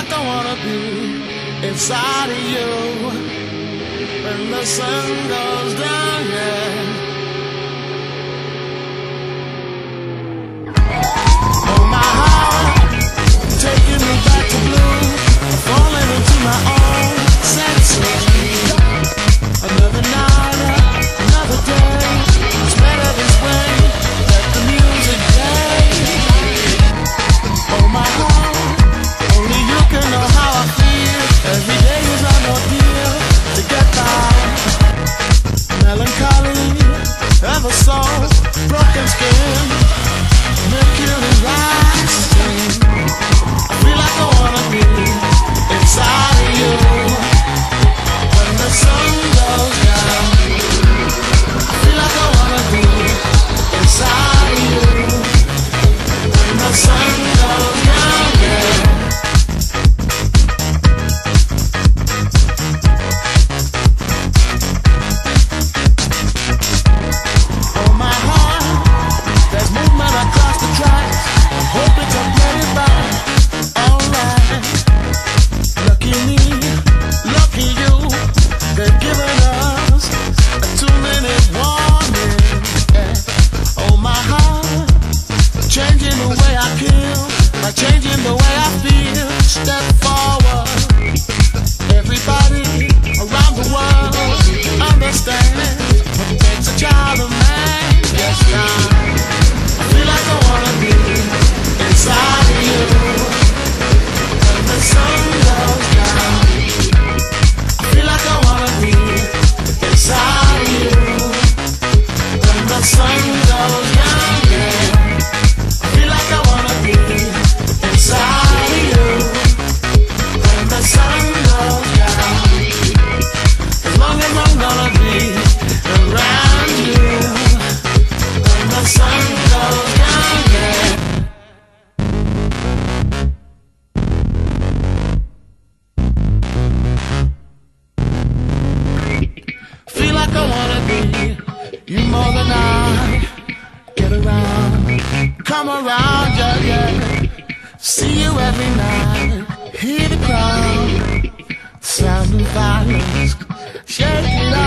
I don't wanna be inside of you. When the sun goes down. stop You more than I get around, come around, yeah, yeah. See you every night, hear the crowd, sound of violence, shake it up.